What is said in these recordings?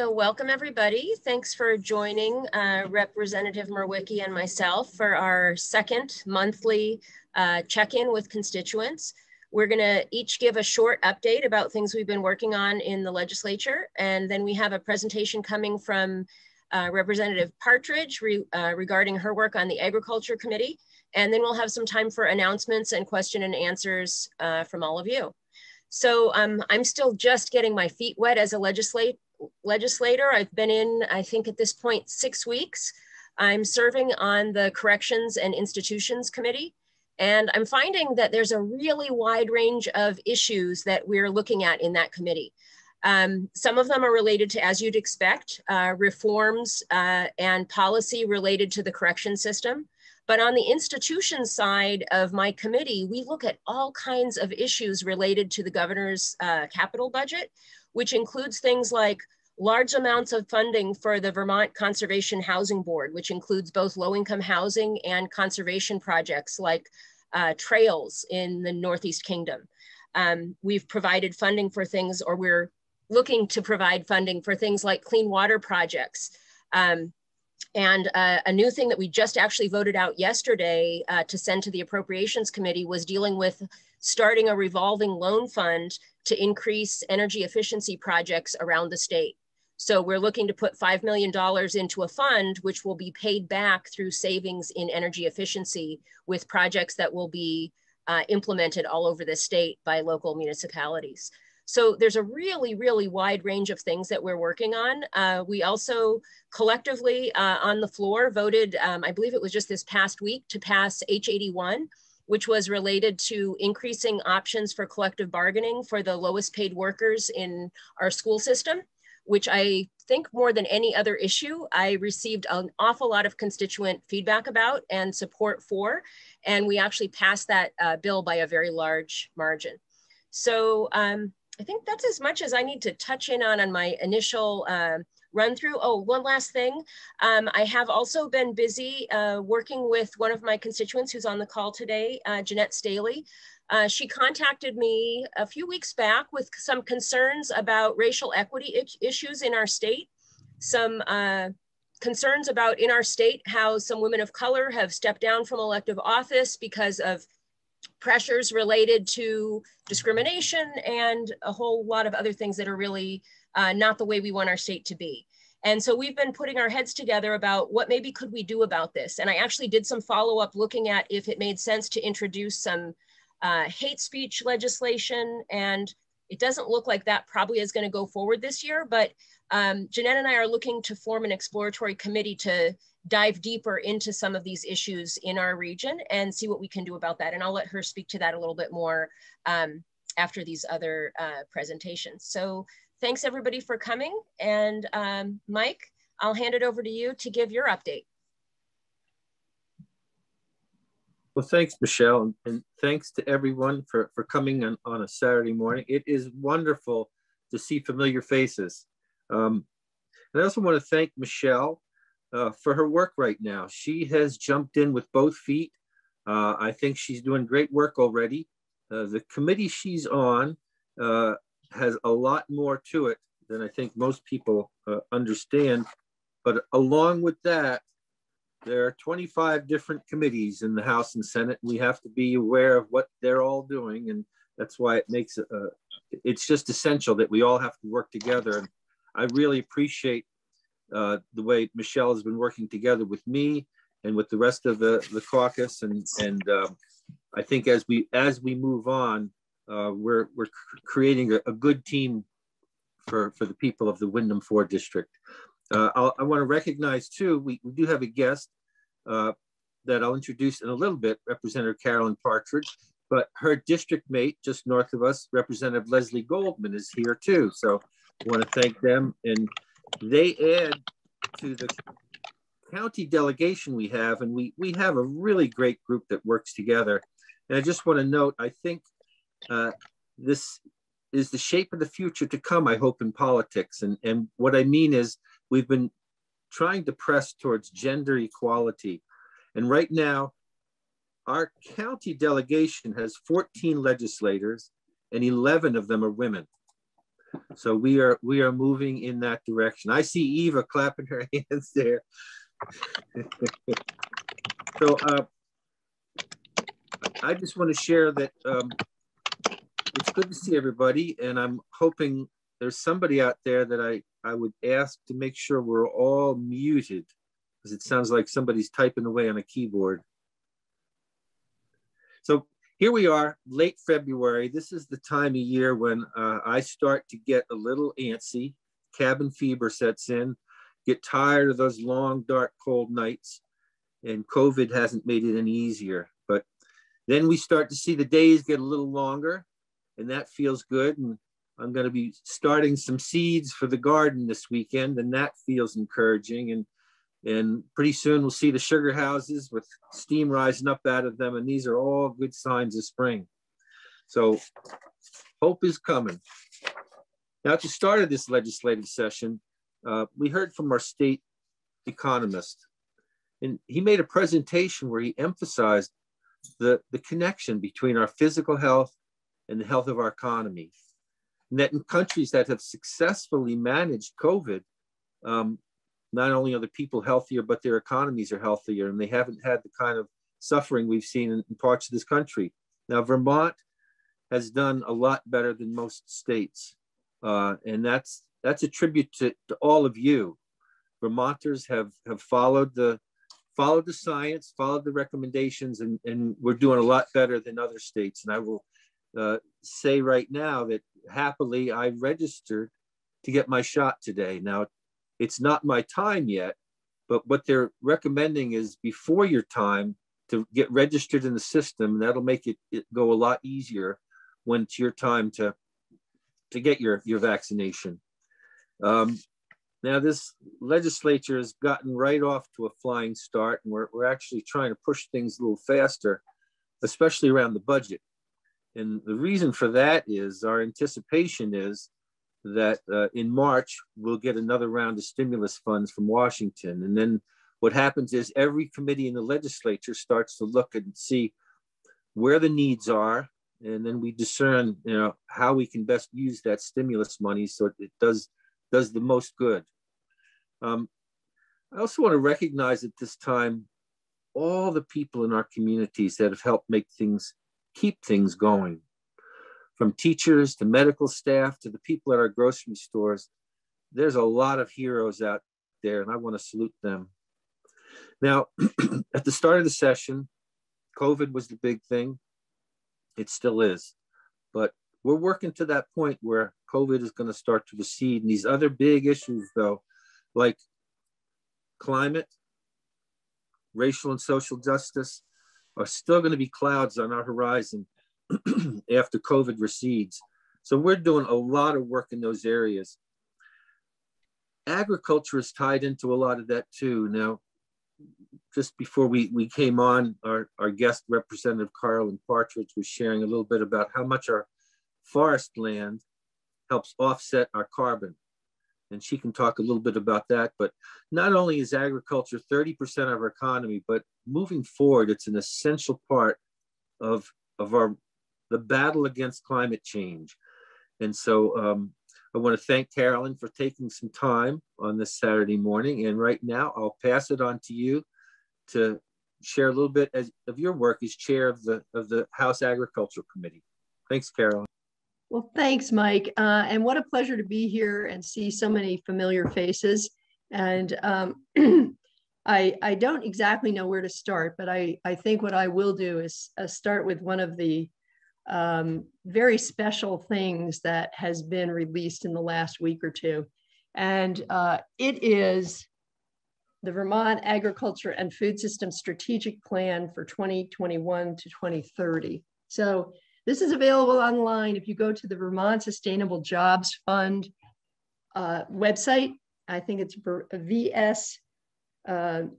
So welcome everybody. Thanks for joining uh, Representative Mrowicki and myself for our second monthly uh, check-in with constituents. We're gonna each give a short update about things we've been working on in the legislature. And then we have a presentation coming from uh, Representative Partridge re, uh, regarding her work on the Agriculture Committee. And then we'll have some time for announcements and question and answers uh, from all of you. So um, I'm still just getting my feet wet as a legislate, legislator. I've been in, I think at this point, six weeks. I'm serving on the Corrections and Institutions Committee. And I'm finding that there's a really wide range of issues that we're looking at in that committee. Um, some of them are related to, as you'd expect, uh, reforms uh, and policy related to the correction system. But on the institution side of my committee, we look at all kinds of issues related to the governor's uh, capital budget, which includes things like large amounts of funding for the Vermont Conservation Housing Board, which includes both low income housing and conservation projects like uh, trails in the Northeast Kingdom. Um, we've provided funding for things, or we're looking to provide funding for things like clean water projects, um, and uh, a new thing that we just actually voted out yesterday uh, to send to the Appropriations Committee was dealing with starting a revolving loan fund to increase energy efficiency projects around the state. So we're looking to put $5 million into a fund, which will be paid back through savings in energy efficiency with projects that will be uh, implemented all over the state by local municipalities. So there's a really, really wide range of things that we're working on. Uh, we also collectively uh, on the floor voted, um, I believe it was just this past week, to pass H81, which was related to increasing options for collective bargaining for the lowest paid workers in our school system, which I think more than any other issue, I received an awful lot of constituent feedback about and support for. And we actually passed that uh, bill by a very large margin. So um, I think that's as much as I need to touch in on on my initial uh, run through. Oh, one last thing. Um, I have also been busy uh, working with one of my constituents who's on the call today, uh, Jeanette Staley. Uh, she contacted me a few weeks back with some concerns about racial equity issues in our state, some uh, concerns about in our state how some women of color have stepped down from elective office because of pressures related to discrimination and a whole lot of other things that are really uh, not the way we want our state to be. And so we've been putting our heads together about what maybe could we do about this. And I actually did some follow up looking at if it made sense to introduce some uh, hate speech legislation. And it doesn't look like that probably is going to go forward this year. But um, Jeanette and I are looking to form an exploratory committee to dive deeper into some of these issues in our region and see what we can do about that. And I'll let her speak to that a little bit more um, after these other uh, presentations. So thanks everybody for coming. And um, Mike, I'll hand it over to you to give your update. Well, thanks, Michelle, and thanks to everyone for, for coming on, on a Saturday morning. It is wonderful to see familiar faces. Um, and I also want to thank Michelle uh, for her work right now. She has jumped in with both feet. Uh, I think she's doing great work already. Uh, the committee she's on uh, has a lot more to it than I think most people uh, understand. But along with that, there are 25 different committees in the House and Senate. And We have to be aware of what they're all doing. And that's why it makes it, uh, it's just essential that we all have to work together. And I really appreciate uh, the way Michelle has been working together with me and with the rest of the, the caucus. And, and uh, I think as we as we move on, uh, we're, we're creating a, a, good team for, for the people of the Windham 4 district. Uh, i want to recognize too, we, we do have a guest uh, that I'll introduce in a little bit, Representative Carolyn Partridge, but her district mate just north of us, Representative Leslie Goldman is here too. So I want to thank them and they add to the county delegation we have, and we, we have a really great group that works together. And I just want to note, I think uh, this is the shape of the future to come, I hope, in politics. And, and what I mean is we've been trying to press towards gender equality. And right now, our county delegation has 14 legislators and 11 of them are women. So we are we are moving in that direction. I see Eva clapping her hands there. so uh, I just want to share that um, good to see everybody, and I'm hoping there's somebody out there that I I would ask to make sure we're all muted because it sounds like somebody's typing away on a keyboard. So here we are, late February. This is the time of year when uh, I start to get a little antsy. Cabin fever sets in, get tired of those long, dark, cold nights. And COVID hasn't made it any easier. But then we start to see the days get a little longer, and that feels good. And I'm going to be starting some seeds for the garden this weekend, and that feels encouraging. And and pretty soon we'll see the sugar houses with steam rising up out of them. And these are all good signs of spring. So hope is coming. Now, at the start of this legislative session, uh, we heard from our state economist, and he made a presentation where he emphasized the, the connection between our physical health and the health of our economy. And that in countries that have successfully managed COVID, um, not only are the people healthier, but their economies are healthier, and they haven't had the kind of suffering we've seen in, in parts of this country. Now, Vermont has done a lot better than most states, uh, and that's that's a tribute to, to all of you. Vermonters have have followed the followed the science, followed the recommendations, and, and we're doing a lot better than other states. And I will uh, say right now that happily I registered to get my shot today. Now, it's not my time yet, but what they're recommending is before your time to get registered in the system. That'll make it, it go a lot easier when it's your time to to get your your vaccination. Um, now, this legislature has gotten right off to a flying start, and we're, we're actually trying to push things a little faster, especially around the budget. And the reason for that is our anticipation is that uh, in March, we'll get another round of stimulus funds from Washington. And then what happens is every committee in the legislature starts to look and see where the needs are. And then we discern, you know, how we can best use that stimulus money so it does, does the most good. Um, I also want to recognize at this time all the people in our communities that have helped make things, keep things going from teachers to medical staff to the people at our grocery stores. There's a lot of heroes out there, and I want to salute them. Now, at the start of the session, COVID was the big thing. It still is. But we're working to that point where COVID is going to start to recede. And these other big issues, though, like climate, racial and social justice, are still going to be clouds on our horizon after COVID recedes. So we're doing a lot of work in those areas. Agriculture is tied into a lot of that too. Now, just before we, we came on, our, our guest representative Carolyn Partridge was sharing a little bit about how much our forest land helps offset our carbon. And she can talk a little bit about that. But not only is agriculture 30% of our economy, but moving forward, it's an essential part of, of our the battle against climate change. And so um, I want to thank Carolyn for taking some time on this Saturday morning. And right now, I'll pass it on to you to share a little bit as, of your work as chair of the of the House Agriculture Committee. Thanks, Carolyn. Well, thanks, Mike. Uh, and what a pleasure to be here and see so many familiar faces. And um, I, I don't exactly know where to start, but I, I think what I will do is uh, start with one of the um, very special things that has been released in the last week or two. And uh, it is the Vermont Agriculture and Food System Strategic Plan for 2021 to 2030. So this is available online if you go to the Vermont Sustainable Jobs Fund uh, website. I think it's vsjf.org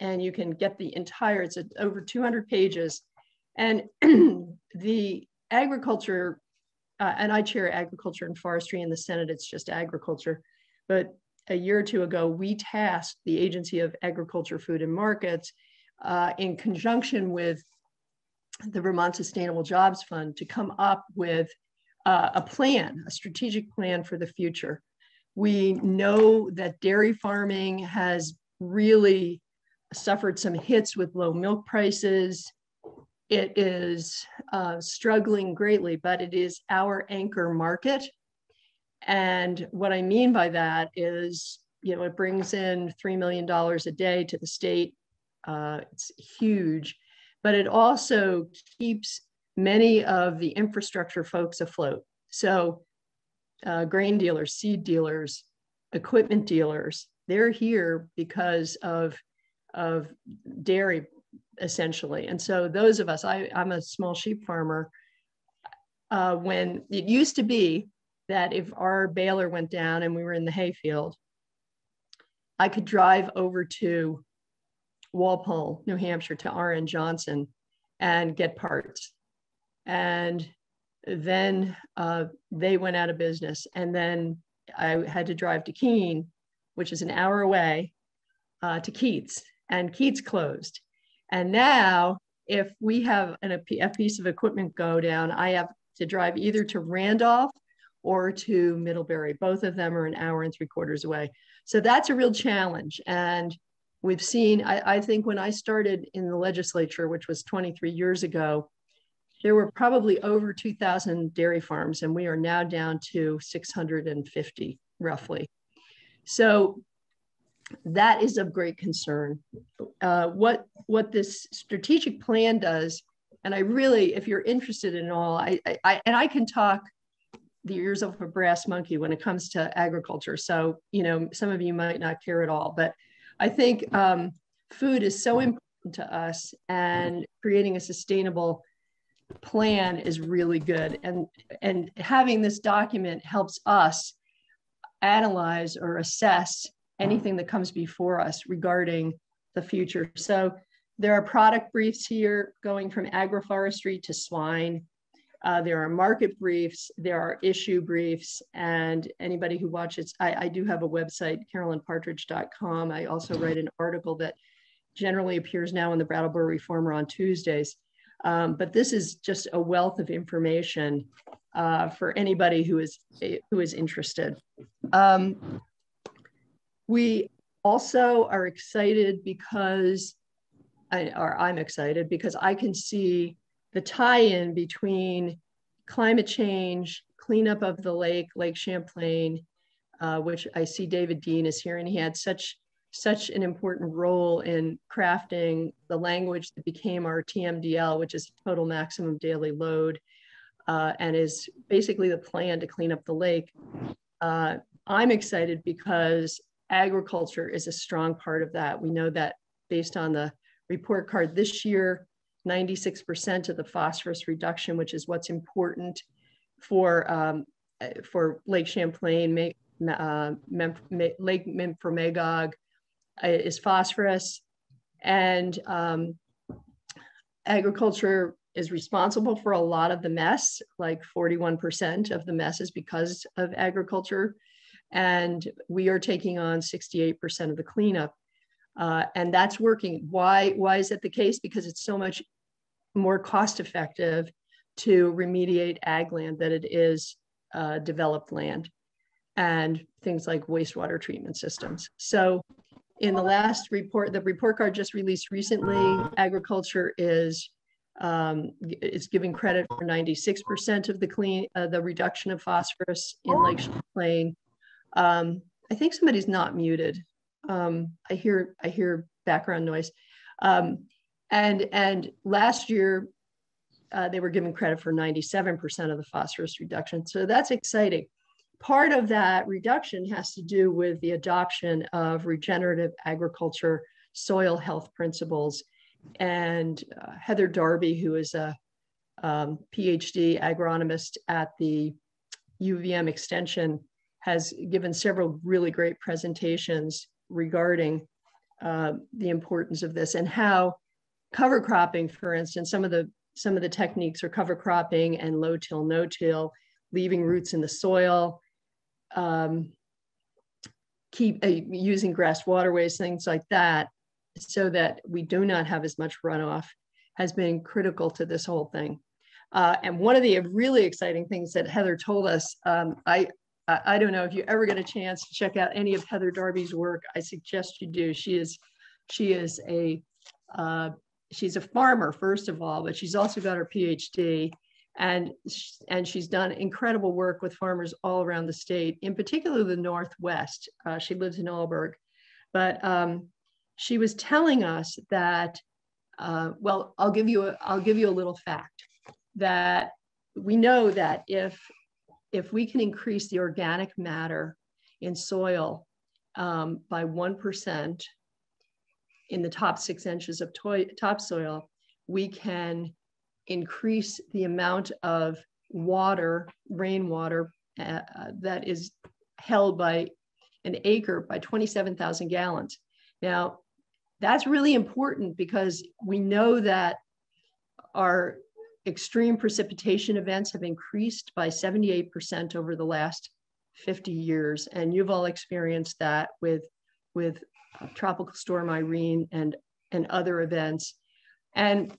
and you can get the entire, it's over 200 pages. And the agriculture, uh, and I chair agriculture and forestry in the Senate, it's just agriculture. But a year or two ago, we tasked the Agency of Agriculture, Food and Markets uh, in conjunction with the Vermont Sustainable Jobs Fund to come up with uh, a plan, a strategic plan for the future. We know that dairy farming has really suffered some hits with low milk prices. It is uh, struggling greatly, but it is our anchor market. And what I mean by that is, you know, it brings in $3 million a day to the state. Uh, it's huge, but it also keeps many of the infrastructure folks afloat. So, uh, grain dealers, seed dealers, equipment dealers, they're here because of, of dairy essentially. And so those of us, I, I'm a small sheep farmer. Uh, when it used to be that if our baler went down and we were in the hayfield, I could drive over to Walpole, New Hampshire, to R.N. Johnson and get parts. And then uh, they went out of business. And then I had to drive to Keene, which is an hour away, uh, to Keats, and Keats closed. And now, if we have an, a piece of equipment go down, I have to drive either to Randolph or to Middlebury. Both of them are an hour and three quarters away. So that's a real challenge. And we've seen, I, I think when I started in the legislature, which was 23 years ago, there were probably over 2,000 dairy farms, and we are now down to 650 roughly. So that is of great concern. Uh, what what this strategic plan does, and I really, if you're interested in all, I, I and I can talk the ears of a brass monkey when it comes to agriculture. So you know, some of you might not care at all, but I think um, food is so important to us, and creating a sustainable plan is really good. And and having this document helps us analyze or assess anything that comes before us regarding the future. So there are product briefs here going from agroforestry to swine. Uh, there are market briefs, there are issue briefs, and anybody who watches, I, I do have a website, carolynpartridge.com. I also write an article that generally appears now in the Brattleboro Reformer on Tuesdays. Um, but this is just a wealth of information uh, for anybody who is who is interested. Um, we also are excited because, I, or I'm excited because I can see the tie-in between climate change, cleanup of the lake, Lake Champlain, uh, which I see David Dean is here, and he had such such an important role in crafting the language that became our TMDL, which is total maximum daily load, uh, and is basically the plan to clean up the lake. Uh, I'm excited because agriculture is a strong part of that. We know that based on the report card this year, 96% of the phosphorus reduction, which is what's important for, um, for Lake Champlain, uh, Lake Memphremagog, uh, is phosphorus. And um, agriculture is responsible for a lot of the mess, like 41% of the mess is because of agriculture and we are taking on 68% of the cleanup. Uh, and that's working. Why, why is that the case? Because it's so much more cost effective to remediate ag land than it is uh, developed land and things like wastewater treatment systems. So in the last report, the report card just released recently, agriculture is um, is giving credit for 96% of the clean, uh, the reduction of phosphorus in Lake Champlain. Um, I think somebody's not muted. Um, I hear I hear background noise. Um, and and last year uh, they were given credit for 97% of the phosphorus reduction. So that's exciting. Part of that reduction has to do with the adoption of regenerative agriculture soil health principles. And uh, Heather Darby, who is a um, PhD agronomist at the UVM Extension has given several really great presentations regarding uh, the importance of this and how cover cropping, for instance, some of the some of the techniques are cover cropping and low till, no till, leaving roots in the soil, um, keep uh, using grass waterways, things like that, so that we do not have as much runoff has been critical to this whole thing. Uh, and one of the really exciting things that Heather told us, um, I, I don't know if you ever get a chance to check out any of Heather Darby's work. I suggest you do. She is, she is a, uh, she's a farmer first of all, but she's also got her PhD, and and she's done incredible work with farmers all around the state, in particular the Northwest. Uh, she lives in Alburgh, but um, she was telling us that. Uh, well, I'll give you a, I'll give you a little fact that we know that if if we can increase the organic matter in soil um, by 1% in the top six inches of topsoil, we can increase the amount of water, rainwater, uh, that is held by an acre by 27,000 gallons. Now, that's really important because we know that our extreme precipitation events have increased by 78% over the last 50 years. And you've all experienced that with, with Tropical Storm Irene and, and other events. And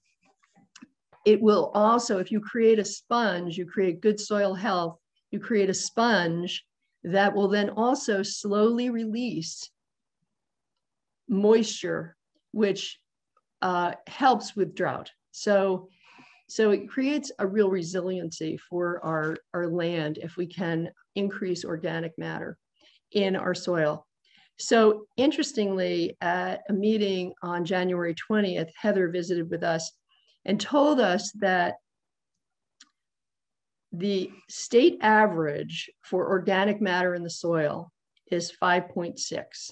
it will also, if you create a sponge, you create good soil health, you create a sponge that will then also slowly release moisture, which uh, helps with drought. So so it creates a real resiliency for our, our land if we can increase organic matter in our soil. So interestingly, at a meeting on January 20th, Heather visited with us and told us that the state average for organic matter in the soil is 5.6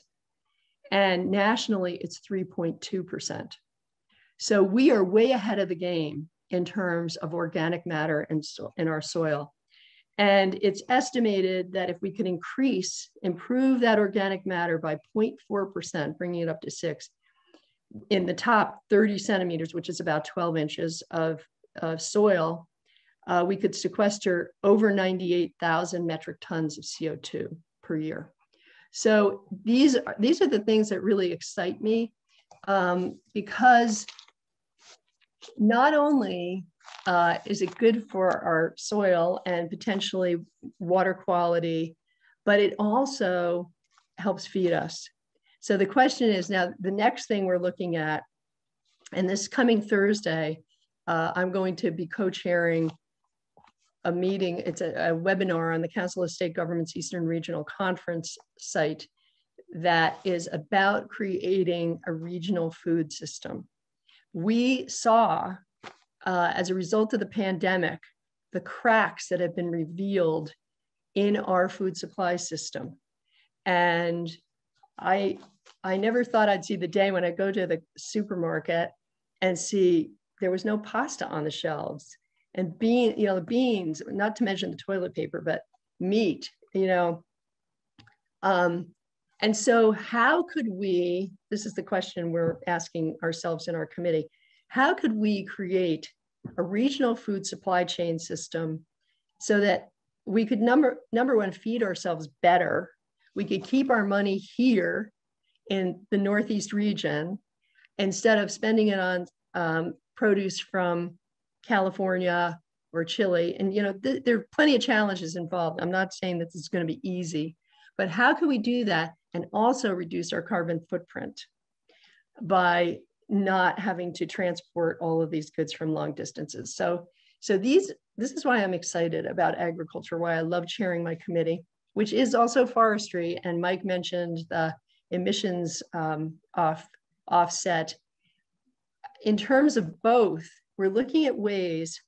and nationally it's 3.2%. So we are way ahead of the game in terms of organic matter in, so, in our soil. And it's estimated that if we could increase, improve that organic matter by 0.4%, bringing it up to six, in the top 30 centimeters, which is about 12 inches of, of soil, uh, we could sequester over 98,000 metric tons of CO2 per year. So these are, these are the things that really excite me um, because not only uh, is it good for our soil and potentially water quality, but it also helps feed us. So the question is now the next thing we're looking at, and this coming Thursday, uh, I'm going to be co-chairing a meeting. It's a, a, webinar on the Council of State Governments Eastern Regional Conference site that is about creating a regional food system we saw uh, as a result of the pandemic, the cracks that have been revealed in our food supply system. And I, I never thought I'd see the day when I go to the supermarket and see there was no pasta on the shelves and bean, you know, the beans, not to mention the toilet paper, but meat, you know. Um, and so, how could we? This is the question we're asking ourselves in our committee how could we create a regional food supply chain system so that we could number number one feed ourselves better? We could keep our money here in the northeast region instead of spending it on um, produce from california or chile. And you know th- there are plenty of challenges involved. I'm not saying that this is going to be easy but how can we do that and also reduce our carbon footprint by not having to transport all of these goods from long distances. So, so these, this is why I'm excited about agriculture, why I love chairing my committee, which is also forestry. And Mike mentioned the emissions um, off, offset. In terms of both, we're looking at ways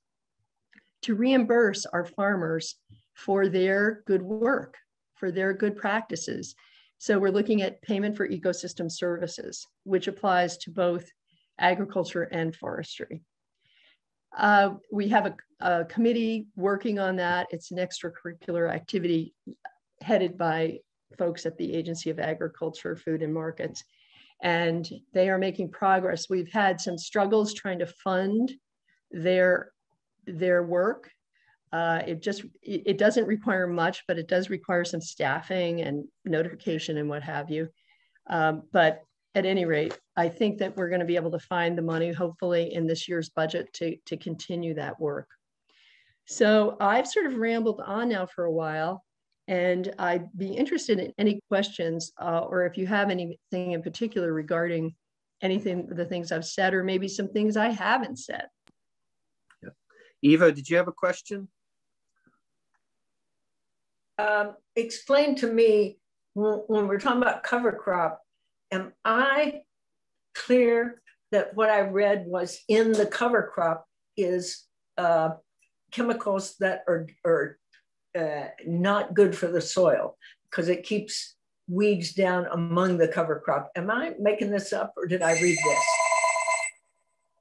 to reimburse our farmers for their good work, for their good practices. So we're looking at payment for ecosystem services, which applies to both agriculture and forestry. Uh, we have a, a, committee working on that. It's an extracurricular activity headed by folks at the Agency of Agriculture, Food and Markets. And they are making progress. We've had some struggles trying to fund their, their work uh, it just it, it, doesn't require much, but it does require some staffing and notification and what have you. Um, but at any rate, I think that we're going to be able to find the money, hopefully, in this year's budget to, to continue that work. So I've sort of rambled on now for a while, and I'd be interested in any questions uh, or if you have anything in particular regarding anything, the things I've said, or maybe some things I haven't said. Yeah. Eva, did you have a question? Um, explain to me when, we're talking about cover crop, am I clear that what I read was in the cover crop is uh, chemicals that are, are uh, not good for the soil because it keeps weeds down among the cover crop. Am I making this up or did I read this?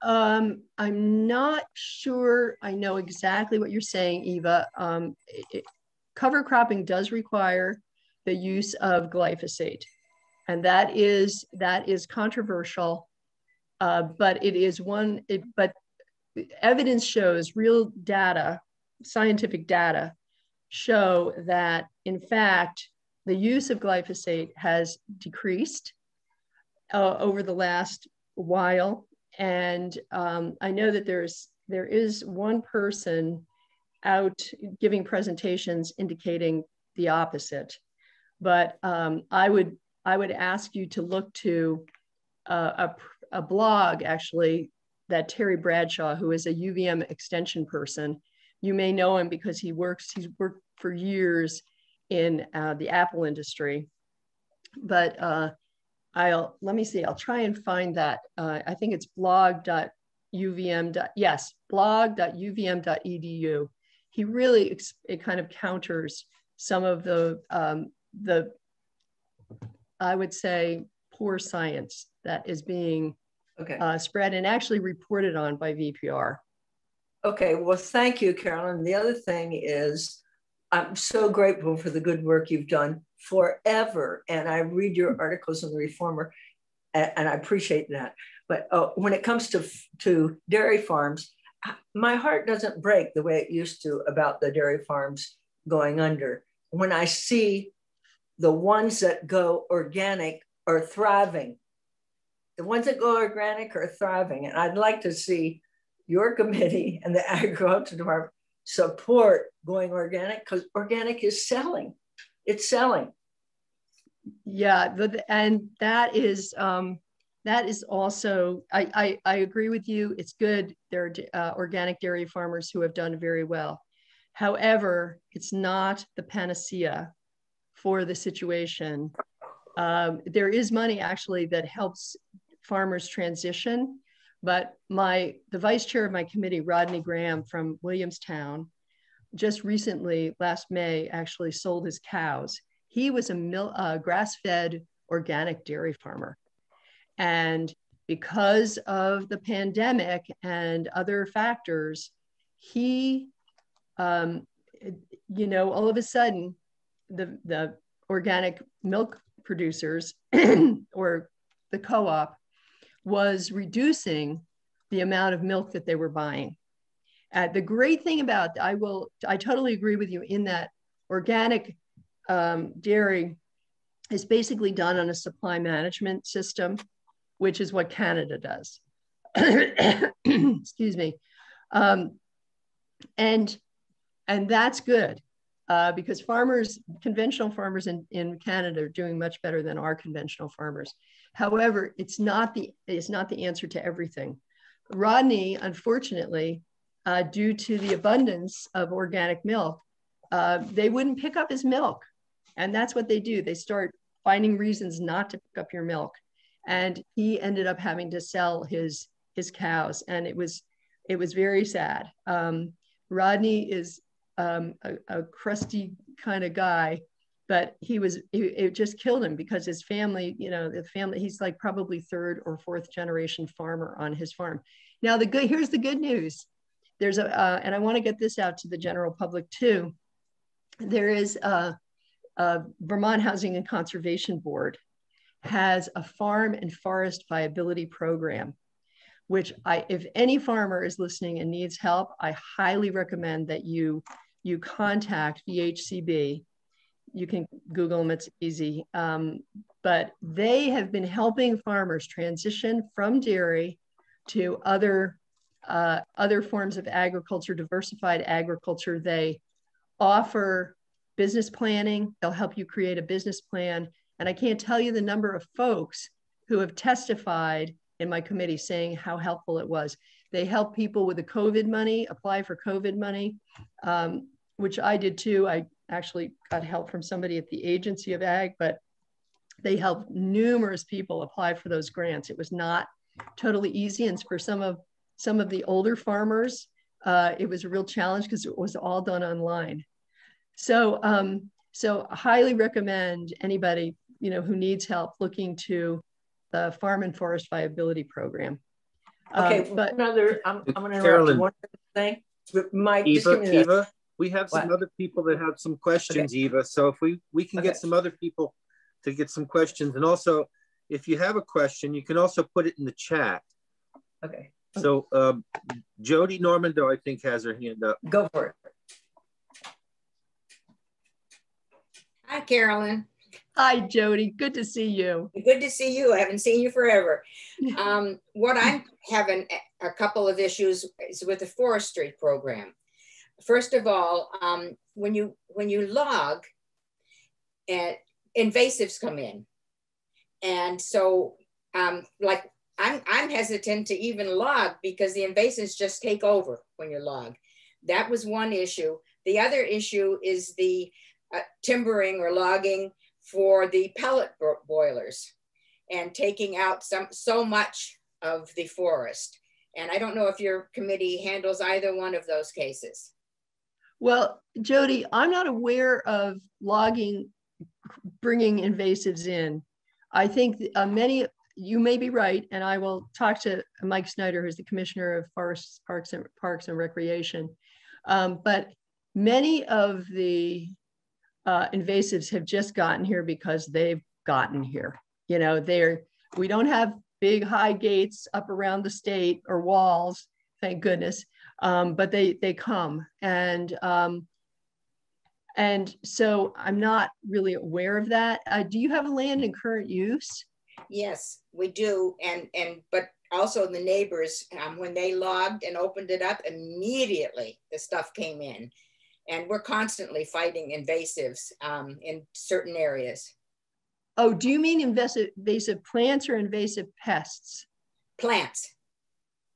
Um, I'm not sure I know exactly what you're saying, Eva. Um, it, cover cropping does require the use of glyphosate, and that is that is controversial, uh, but it is one. It, but evidence shows real data, scientific data, show that in fact the use of glyphosate has decreased uh, over the last while. And um, I know that there's there is one person out giving presentations indicating the opposite. But um, I would I would ask you to look to uh, a, a blog actually that Terry Bradshaw, who is a UVM extension person, you may know him because he works. He's worked for years in uh, the Apple industry. But uh, I'll let me see. I'll try and find that. Uh, I think it's blog.uvm. Yes, blog.uvm.edu. He really it kind of counters some of the um, the I would say poor science that is being okay. uh, spread and actually reported on by VPR. Okay, well, thank you, Carolyn. The other thing is I'm so grateful for the good work you've done forever. And I read your articles in the Reformer, and I appreciate that. But uh, when it comes to, to dairy farms, my heart doesn't break the way it used to about the dairy farms going under. When I see the ones that go organic are thriving, the ones that go organic are thriving. And I'd like to see your committee and the agriculture department support going organic because organic is selling. It's selling. Yeah, and that is um, that is also I, I, I agree with you. It's good. There are uh, organic dairy farmers who have done very well. However, it's not the panacea for the situation. Um, there is money actually that helps farmers transition but my the vice chair of my committee, Rodney Graham from Williamstown, just recently, last May, actually sold his cows. He was a mil, uh, grass-fed organic dairy farmer, and because of the pandemic and other factors, he, um, you know, all of a sudden, the the organic milk producers or the co-op was reducing the amount of milk that they were buying. Uh, the great thing about I will I totally agree with you in that organic um, dairy is basically done on a supply management system, which is what Canada does. Excuse me, um, and and that's good uh, because farmers, conventional farmers in, in Canada are doing much better than our conventional farmers. However, it's not the, it's not the answer to everything. Rodney, unfortunately, uh, due to the abundance of organic milk, uh, they wouldn't pick up his milk. And that's what they do. They start finding reasons not to pick up your milk. And he ended up having to sell his, his cows. And it was, it was very sad. Um, Rodney is um, a, a, crusty kind of guy, but he was, it, it just killed him because his family, you know, the family, he's like probably third or fourth generation farmer on his farm. Now, the good, here's the good news. There's a, uh, and I want to get this out to the general public too. There is a, a Vermont Housing and Conservation Board has a farm and forest viability program which I, if any farmer is listening and needs help, I highly recommend that you you contact VHCB. You can Google them, it's easy. Um, but they have been helping farmers transition from dairy to other uh, other forms of agriculture, diversified agriculture. They offer business planning. They'll help you create a business plan. And I can't tell you the number of folks who have testified in my committee saying how helpful it was. They help people with the COVID money, apply for COVID money, um, which I did too. I actually got help from somebody at the Agency of Ag, but they helped numerous people apply for those grants. It was not totally easy. And for some of some of the older farmers, uh, it was a real challenge because it was all done online. So, um, so highly recommend anybody you know who needs help looking to the Farm and Forest Viability Program. Okay, um, but another, I'm, I'm going to interrupt one thing. Mike, Eva, Eva, we have some what? other people that have some questions, okay. Eva. So if we we can okay. get some other people to get some questions, and also if you have a question, you can also put it in the chat. Okay. So um, Jody Normando, I think, has her hand up. Go for it. Hi, Carolyn. Hi, Jody. Good to see you. Good to see you. I haven't seen you forever. Um, what I'm having a couple of issues is with the forestry program. First of all, um, when you when you log, and invasives come in, and so um, like I'm I'm hesitant to even log because the invasives just take over when you log. That was one issue. The other issue is the uh, timbering or logging for the pellet boilers and taking out some so much of the forest. And I don't know if your committee handles either one of those cases. Well, Jody, I'm not aware of logging bringing invasives in. I think uh, many, you may be right, and I will talk to Mike Snyder, who's the Commissioner of Forests, Parks, and Parks and Recreation. Um, but many of the uh, invasives have just gotten here because they've gotten here. You know, they're we don't have big high gates up around the state or walls, thank goodness. Um, but they they come and um, and so I'm not really aware of that. Uh, do you have land in current use? Yes, we do, and and but also the neighbors um, when they logged and opened it up immediately the stuff came in and we're constantly fighting invasives um, in certain areas. Oh, do you mean invasive, invasive plants or invasive pests? Plants.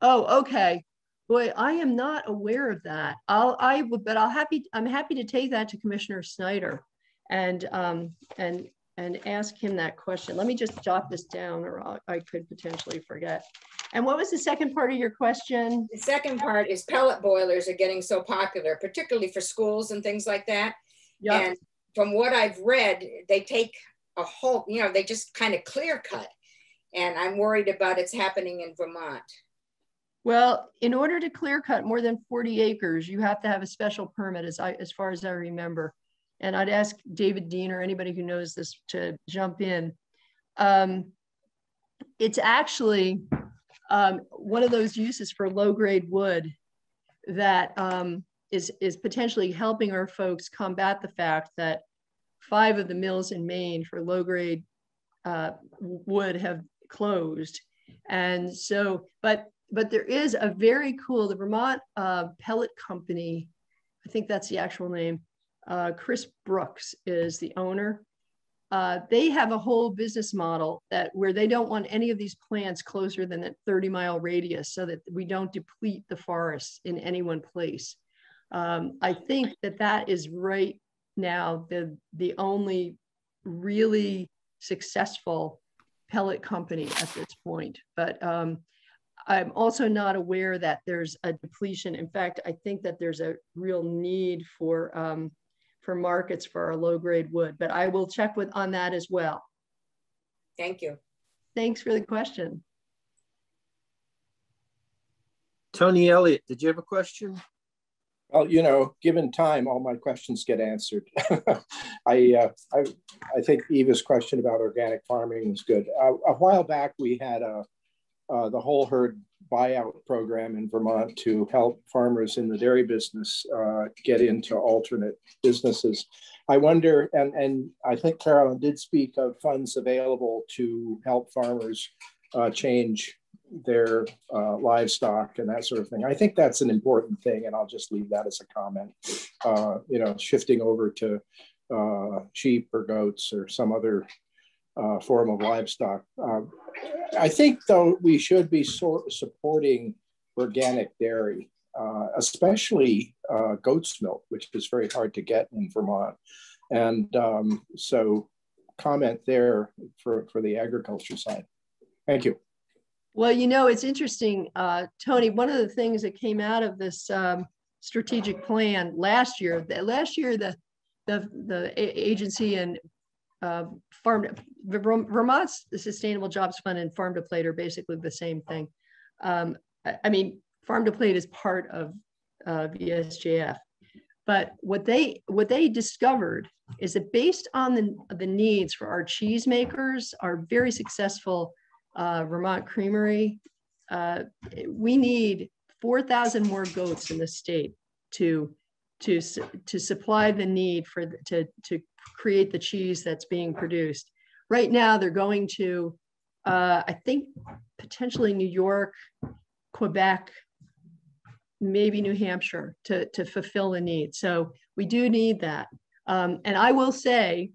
Oh, okay. Boy, I am not aware of that. I'll, I would, but I'll happy, I'm happy to take that to Commissioner Snyder and, um, and, and ask him that question. Let me just jot this down or I could potentially forget. And what was the second part of your question? The second part is pellet boilers are getting so popular, particularly for schools and things like that. Yep. And from what I've read, they take a whole, you know, they just kind of clear cut. And I'm worried about it's happening in Vermont. Well, in order to clear cut more than 40 acres, you have to have a special permit as I as far as I remember. And I'd ask David Dean or anybody who knows this to jump in. Um, it's actually um, one of those uses for low grade wood that um, is is potentially helping our folks combat the fact that five of the mills in Maine for low grade uh, wood have closed. And so, but but there is a very cool, the Vermont uh, Pellet Company, I think that's the actual name. Uh, Chris Brooks is the owner uh, they have a whole business model that where they don't want any of these plants closer than that 30 mile radius so that we don't deplete the forests in any one place. Um, I think that that is right now the, the only really successful pellet company at this point. But um, I'm also not aware that there's a depletion. In fact, I think that there's a real need for um, for markets for our low grade wood, but I will check with on that as well. Thank you. Thanks for the question. Tony Elliott, did you have a question? Well, you know, given time, all my questions get answered. I, uh, I, I think Eva's question about organic farming is good. Uh, a while back, we had a, uh, the whole herd buyout program in Vermont to help farmers in the dairy business uh, get into alternate businesses. I wonder, and, and I think Carolyn did speak of funds available to help farmers uh, change their uh, livestock and that sort of thing. I think that's an important thing, and I'll just leave that as a comment. Uh, you know, shifting over to uh, sheep or goats or some other uh, form of livestock. Um, I think, though, we should be sort supporting organic dairy, uh, especially uh, goat's milk, which is very hard to get in Vermont. And um, so, comment there for, for the agriculture side. Thank you. Well, you know, it's interesting, uh, Tony. One of the things that came out of this um, strategic plan last year, last year the the the agency and uh, farm Vermont's Sustainable Jobs Fund and Farm to Plate are basically the same thing. Um, I, I, mean, Farm to Plate is part of uh, VSJF, but what they what they discovered is that based on the, the needs for our cheesemakers, our very successful uh, Vermont Creamery, uh, we need 4,000 more goats in the state to to to supply the need for to to create the cheese that's being produced. Right now, they're going to, uh, I think, potentially New York, Quebec, maybe New Hampshire to, to fulfill the need. So we do need that. Um, and I will say,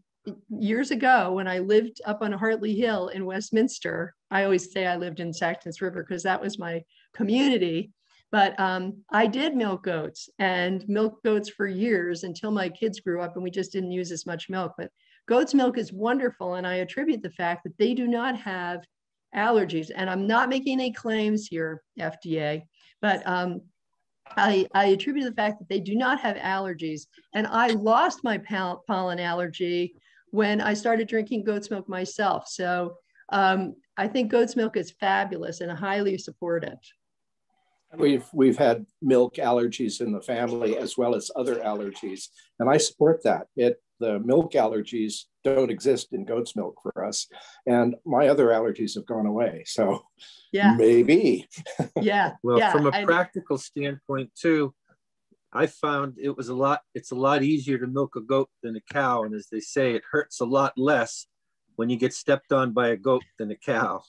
years ago when I lived up on Hartley Hill in Westminster, I always say I lived in Saxton's River because that was my community. But um, I did milk goats and milk goats for years until my kids grew up and we just didn't use as much milk. But goat's milk is wonderful. And I attribute the fact that they do not have allergies. And I'm not making any claims here, FDA, but um, I, I attribute the fact that they do not have allergies. And I lost my pollen allergy when I started drinking goat's milk myself. So um, I think goat's milk is fabulous and highly supportive. We've we've had milk allergies in the family as well as other allergies, and I support that. It the milk allergies don't exist in goat's milk for us, and my other allergies have gone away. So yeah, maybe. yeah. well, yeah, from a I, practical standpoint too, I found it was a lot. It's a lot easier to milk a goat than a cow, and as they say, it hurts a lot less when you get stepped on by a goat than a cow.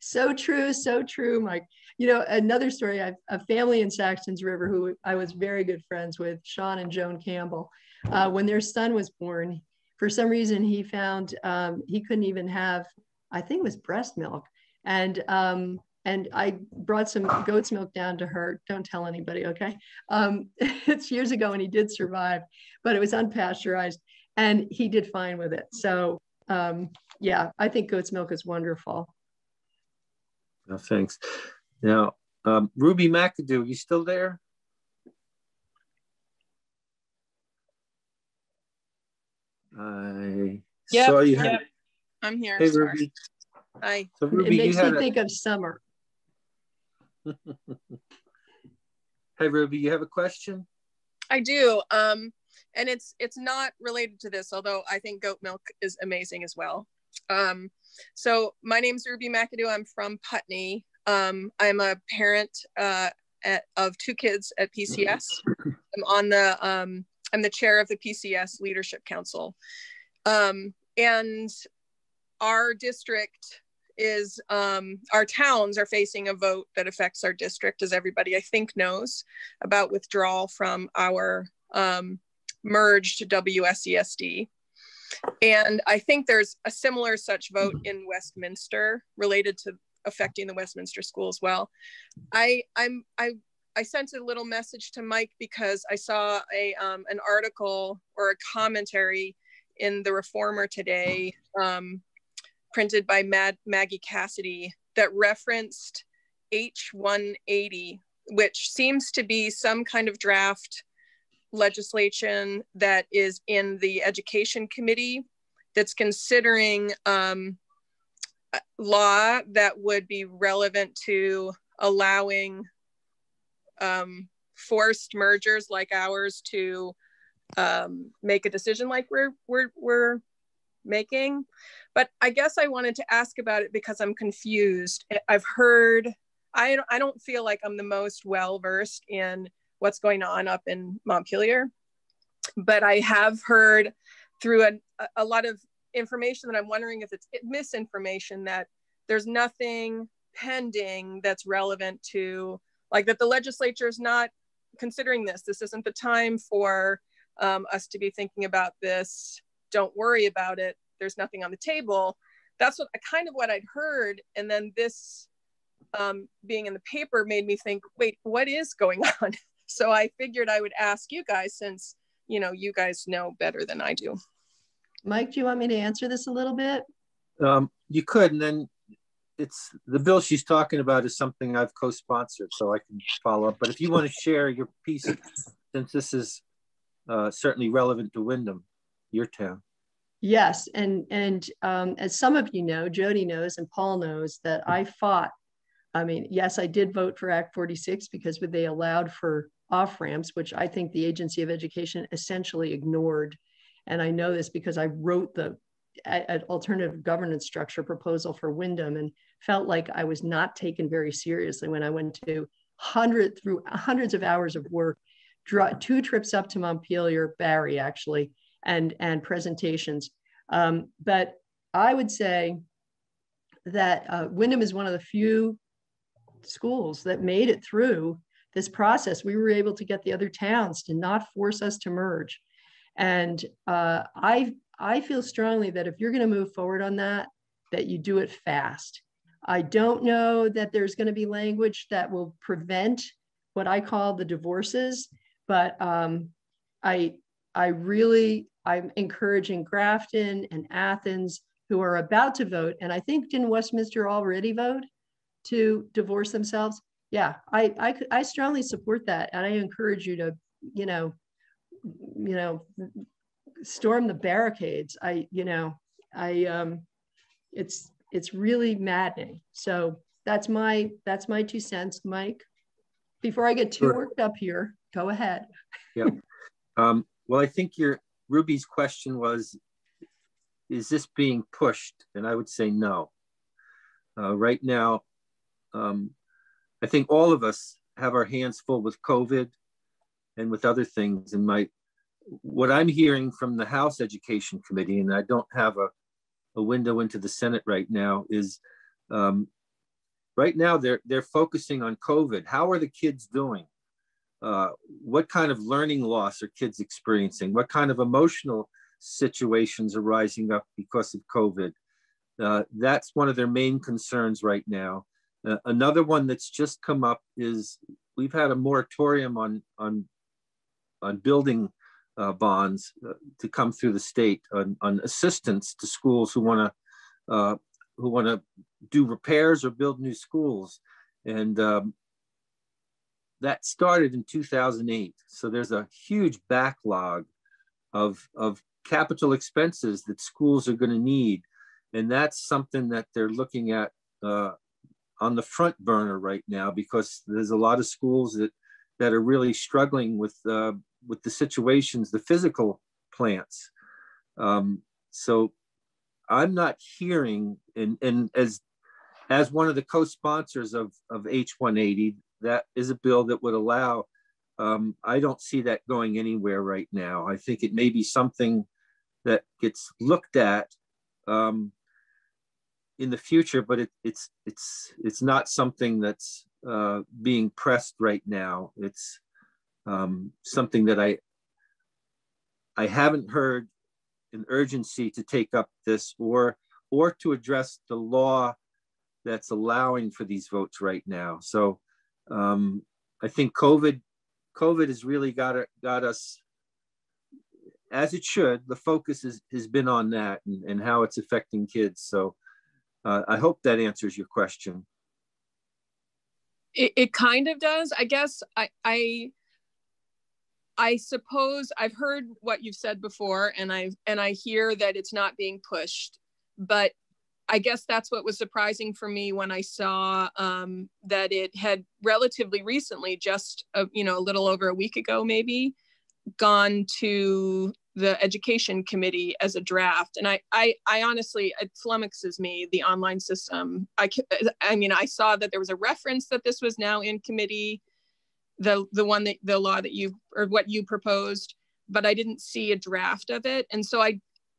So true, so true, Mike. You know, another story, I've a family in Saxton's River who I was very good friends with, Sean and Joan Campbell. Uh, when their son was born, for some reason he found um, he couldn't even have, I think it was breast milk. And um, and I brought some goat's milk down to her. Don't tell anybody, okay? Um, it's years ago and he did survive, but it was unpasteurized and he did fine with it. So um, yeah, I think goat's milk is wonderful. No, thanks. Now, um, Ruby McAdoo, are you still there? I yep, saw you. Yep. Had... I'm here. Hey, Sorry. Ruby. Hi. So Ruby, it makes me a... think of summer. hey, Ruby, you have a question? I do. Um, and it's it's not related to this, although I think goat milk is amazing as well. Um, so my name's Ruby McAdoo. I'm from Putney. Um, I'm a parent uh, at, of two kids at PCS. I'm on the um, I'm the chair of the PCS Leadership Council, um, and our district is um, our towns are facing a vote that affects our district, as everybody I think knows about withdrawal from our um, merged WSESD. And I think there's a similar such vote in Westminster related to affecting the Westminster School as well. I I'm I I sent a little message to Mike because I saw a um, an article or a commentary in the Reformer today, um, printed by Mad, Maggie Cassidy, that referenced H180, which seems to be some kind of draft legislation that is in the education committee that's considering um, law that would be relevant to allowing um, forced mergers like ours to um, make a decision like we're we're we're making. But I guess I wanted to ask about it because I'm confused. I've heard I I don't feel like I'm the most well versed in what's going on up in Montpelier. But I have heard through a, a lot of information that I'm wondering if it's misinformation that there's nothing pending that's relevant to like that the legislature is not considering this. This isn't the time for um, us to be thinking about this. Don't worry about it. There's nothing on the table. That's what I kind of what I'd heard. And then this um, being in the paper made me think, wait, what is going on? so I figured I would ask you guys since, you know, you guys know better than I do. Mike, do you want me to answer this a little bit? Um, you could, and then it's the bill she's talking about is something I've co-sponsored, so I can follow up. But if you want to share your piece, since this is uh, certainly relevant to Windham, your town. Yes, and and um, as some of you know, Jody knows and Paul knows that I fought. I mean, yes, I did vote for Act 46 because they allowed for off ramps, which I think the Agency of Education essentially ignored. And I know this because I wrote the alternative governance structure proposal for Windham and felt like I was not taken very seriously when I went to hundred through hundreds of hours of work, two trips up to Montpelier, Barre actually, and and presentations. Um, but I would say that uh, Windham is one of the few schools that made it through this process. We were able to get the other towns to not force us to merge. And uh, I I feel strongly that if you're going to move forward on that, that you do it fast. I don't know that there's going to be language that will prevent what I call the divorces, but um, I I really I'm encouraging Grafton and Athens who are about to vote, and I think didn't Westminster already vote to divorce themselves? Yeah, I I, I strongly support that, and I encourage you to you know you know storm the barricades. I, you know, I, um, it's, it's really maddening. So that's my, that's my two cents, Mike. Before I get too sure. worked up here, go ahead. yeah. Um, well, I think your Ruby's question was, is this being pushed? And I would say no. Uh, right now, um, I think all of us have our hands full with COVID and with other things. And my what I'm hearing from the House Education Committee, and I don't have a, a window into the Senate right now, is um, right now they're they're focusing on COVID. How are the kids doing? Uh, what kind of learning loss are kids experiencing? What kind of emotional situations are rising up because of COVID? Uh, that's one of their main concerns right now. Uh, another one that's just come up is we've had a moratorium on on on building uh, bonds uh, to come through the state on, on assistance to schools who want to uh, who want to do repairs or build new schools, and um, that started in 2008. So there's a huge backlog of of capital expenses that schools are going to need, and that's something that they're looking at uh, on the front burner right now because there's a lot of schools that that are really struggling with uh, with the situations, the physical plants. Um, so I'm not hearing, and, and as as one of the co-sponsors of, of H180, that is a bill that would allow, um, I don't see that going anywhere right now. I think it may be something that gets looked at um, in the future, but it, it's, it's, it's not something that's uh, being pressed right now. It's um, something that I I haven't heard an urgency to take up this or or to address the law that's allowing for these votes right now. So um, I think COVID COVID has really got got us as it should. The focus is, has been on that and, and how it's affecting kids. So uh, I hope that answers your question. It, it kind of does. I guess I, I I suppose I've heard what you've said before and I and I hear that it's not being pushed but I guess that's what was surprising for me when I saw um, that it had relatively recently just a, you know a little over a week ago maybe gone to the education committee as a draft. And I I, I honestly it flummoxes me the online system. I I mean I saw that there was a reference that this was now in committee the the one that the law that you or what you proposed but i didn't see a draft of it and so i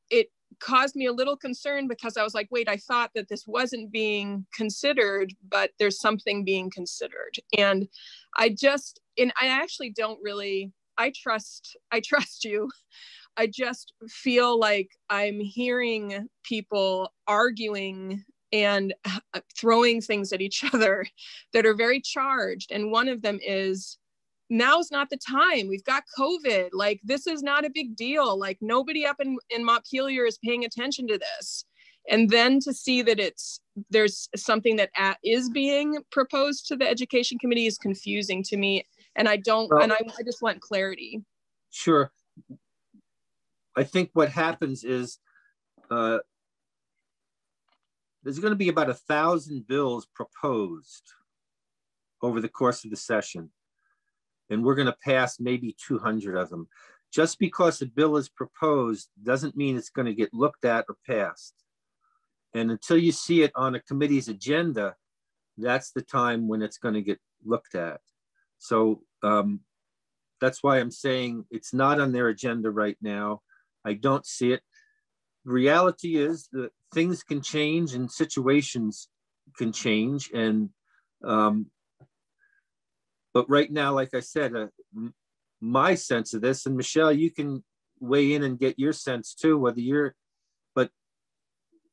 it caused me a little concern because I was like, wait, I thought that this wasn't being considered, but there's something being considered. And I just, and I actually don't really, I trust, I trust you. I just feel like I'm hearing people arguing and uh, throwing things at each other that are very charged. And one of them is, now's not the time. We've got COVID. Like, this is not a big deal. Like, nobody up in, in Montpelier is paying attention to this. And then to see that it's there's something that is being proposed to the education committee is confusing to me. And I don't, well, and I, I just want clarity. Sure. I think what happens is uh, there's going to be about a thousand bills proposed over the course of the session and we're going to pass maybe 200 of them. Just because a bill is proposed doesn't mean it's going to get looked at or passed. And until you see it on a committee's agenda, that's the time when it's going to get looked at. So um, that's why I'm saying it's not on their agenda right now. I don't see it. Reality is that things can change and situations can change. And um, but right now, like I said, uh, my sense of this, and Michelle, you can weigh in and get your sense too, whether you're, but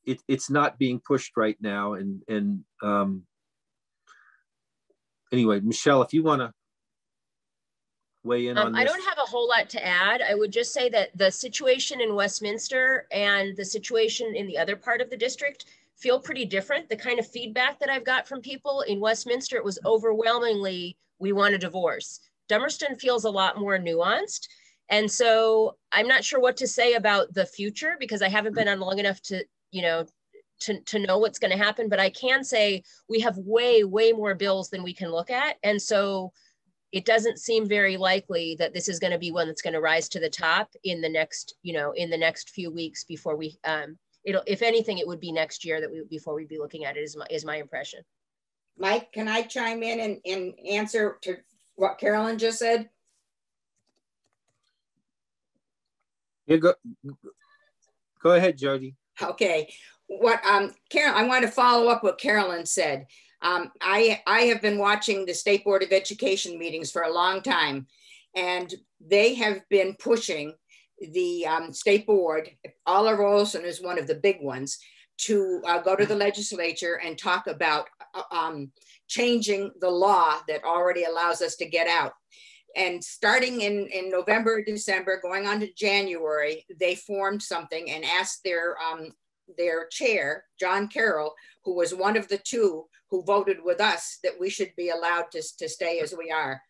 it, it's not being pushed right now. And, and um, anyway, Michelle, if you want to weigh in um, on I don't have a whole lot to add. I would just say that the situation in Westminster and the situation in the other part of the district feel pretty different. The kind of feedback that I've got from people in Westminster, it was overwhelmingly we want a divorce. Dummerston feels a lot more nuanced. And so I'm not sure what to say about the future because I haven't been on long enough to, you know, to, to know what's going to happen. But I can say we have way, way more bills than we can look at. And so it doesn't seem very likely that this is going to be one that's going to rise to the top in the next, you know, in the next few weeks before we, um, it'll, if anything, it would be next year that we, before we'd be looking at it is my, is my impression. Mike, can I chime in and, and answer to what Carolyn just said? You go, go ahead, Jody. Okay. What um Carol, I want to follow up what Carolyn said. Um, I I have been watching the State Board of Education meetings for a long time, and they have been pushing the um, state board. Oliver Olsen is one of the big ones to uh, go to the legislature and talk about uh, um, changing the law that already allows us to get out. And starting in, in November, December, going on to January, they formed something and asked their, um, their chair, John Carroll, who was one of the two who voted with us that we should be allowed to, to stay as we are.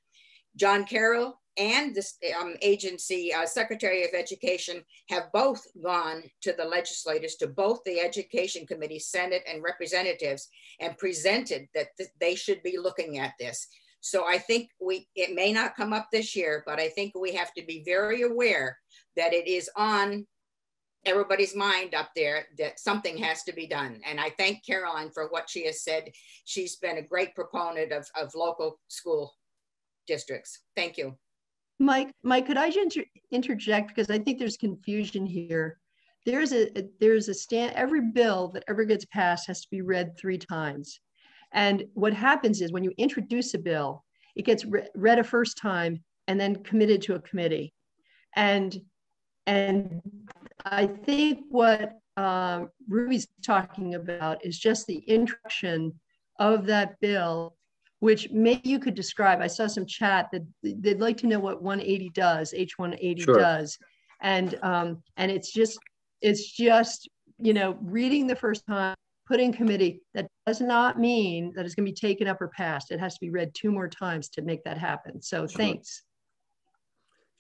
John Carroll and the um, agency uh, secretary of education have both gone to the legislators to both the education committee senate and representatives and presented that th they should be looking at this so i think we it may not come up this year but i think we have to be very aware that it is on everybody's mind up there that something has to be done. And i thank caroline for what she has said. She's been a great proponent of, of local school districts. Thank you. Mike, Mike, could I inter interject? Because I think there's confusion here. There's a there's a stand. Every bill that ever gets passed has to be read three times, and what happens is when you introduce a bill, it gets re read a first time and then committed to a committee, and and I think what uh, Ruby's talking about is just the introduction of that bill which maybe you could describe. I saw some chat that they'd like to know what 180 does, H180 sure. does. And um, and it's just it's just you know reading the first time, putting committee. That does not mean that it's going to be taken up or passed. It has to be read two more times to make that happen. So sure. thanks.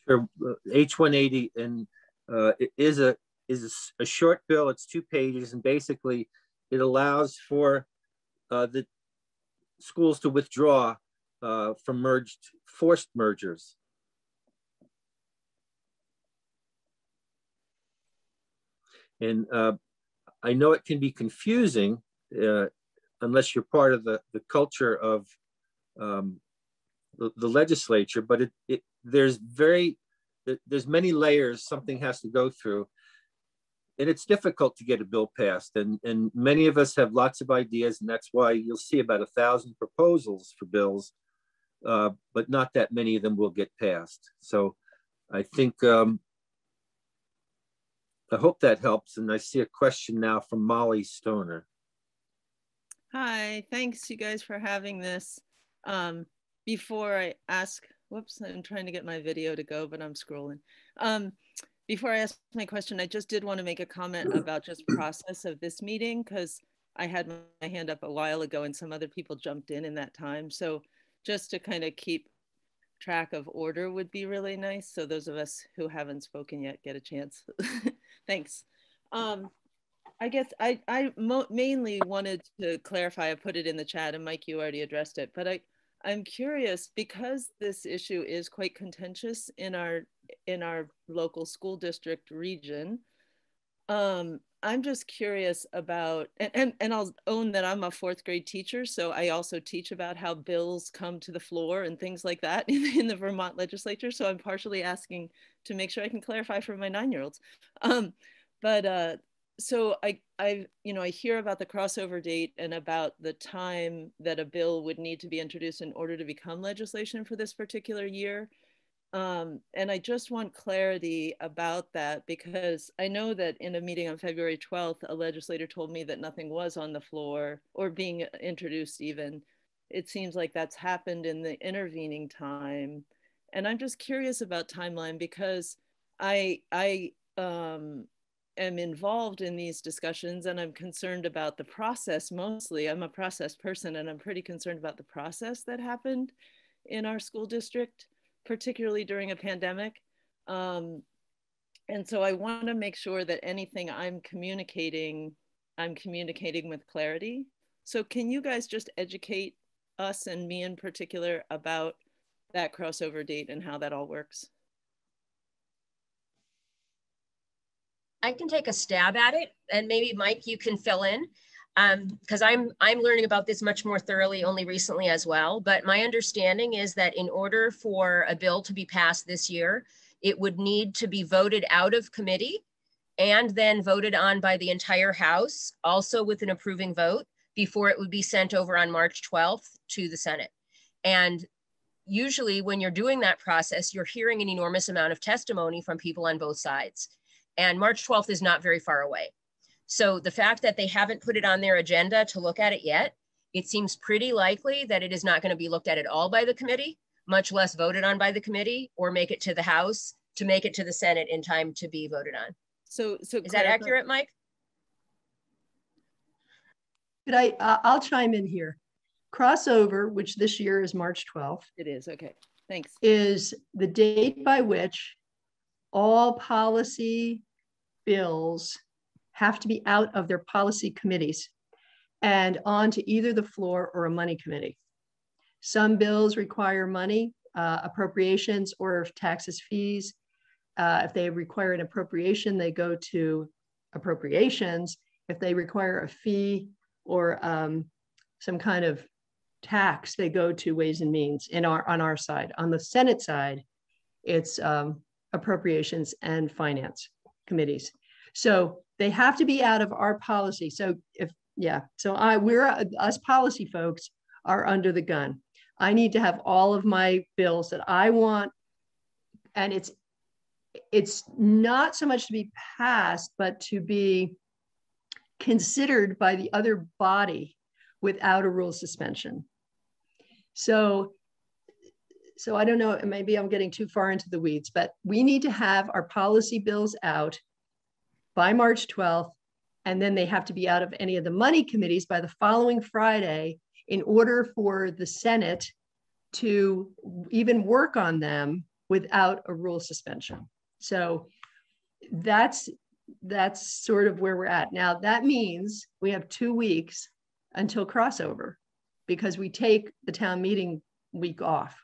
Sure, H180 and uh, it is a is a, short bill. It's two pages, and basically it allows for uh, the schools to withdraw uh, from merged, forced mergers. And uh, I know it can be confusing uh, unless you're part of the, the culture of um, the, the, legislature, but it, it, there's very, there's many layers something has to go through. and it's difficult to get a bill passed. And, and many of us have lots of ideas, and that's why you'll see about a thousand proposals for bills, uh, but not that many of them will get passed. So I think, um, I hope that helps. And I see a question now from Molly Stoner. Hi, thanks you guys for having this. Um, before I ask, whoops, I'm trying to get my video to go, but I'm scrolling. Um, before I ask my question, I just did want to make a comment about just process of this meeting because I had my hand up a while ago and some other people jumped in in that time. So just to kind of keep track of order would be really nice. So those of us who haven't spoken yet get a chance. Thanks. Um, I guess I, I mainly wanted to clarify, I put it in the chat and Mike, you already addressed it, but I, I'm curious because this issue is quite contentious in our in our local school district region. Um, I'm just curious about, and, and, and I'll own that I'm a fourth grade teacher, so I also teach about how bills come to the floor and things like that in, in the Vermont legislature. So I'm partially asking to make sure I can clarify for my nine-year-olds. Um, but uh, so I, I, you know, I hear about the crossover date and about the time that a bill would need to be introduced in order to become legislation for this particular year. Um, and I just want clarity about that because I know that in a meeting on February 12th, a legislator told me that nothing was on the floor or being introduced even. It seems like that's happened in the intervening time. And I'm just curious about timeline because I, I, um, am involved in these discussions and I'm concerned about the process mostly. I'm a process person and I'm pretty concerned about the process that happened in our school district, particularly during a pandemic. Um, and so I want to make sure that anything I'm communicating, I'm communicating with clarity. So can you guys just educate us and me in particular about that crossover date and how that all works? I can take a stab at it, and maybe Mike, you can fill in, because um, I'm I'm learning about this much more thoroughly only recently as well. But my understanding is that in order for a bill to be passed this year, it would need to be voted out of committee and then voted on by the entire House, also with an approving vote, before it would be sent over on March 12th to the Senate. And usually when you're doing that process, you're hearing an enormous amount of testimony from people on both sides and March 12th is not very far away. So the fact that they haven't put it on their agenda to look at it yet, it seems pretty likely that it is not going to be looked at at all by the committee, much less voted on by the committee or make it to the House to make it to the Senate in time to be voted on. So, so is that accurate, Mike? Could I, uh, I'll chime in here. Crossover, which this year is March 12th. It is, okay, thanks. Is the date by which all policy bills have to be out of their policy committees and onto either the floor or a money committee. Some bills require money, uh, appropriations, or taxes, fees. Uh, if they require an appropriation, they go to appropriations. If they require a fee or um, some kind of tax, they go to Ways and Means in our, on our side. On the Senate side, it's um, appropriations and finance committees. So they have to be out of our policy. So if, yeah, so I, we're, us policy folks are under the gun. I need to have all of my bills that I want. And it's, it's not so much to be passed, but to be considered by the other body without a rule suspension. So so I don't know, maybe I'm getting too far into the weeds, but we need to have our policy bills out by March 12th, and then they have to be out of any of the money committees by the following Friday in order for the Senate to even work on them without a rule suspension. So that's that's sort of where we're at. Now that means we have two weeks until crossover because we take the town meeting week off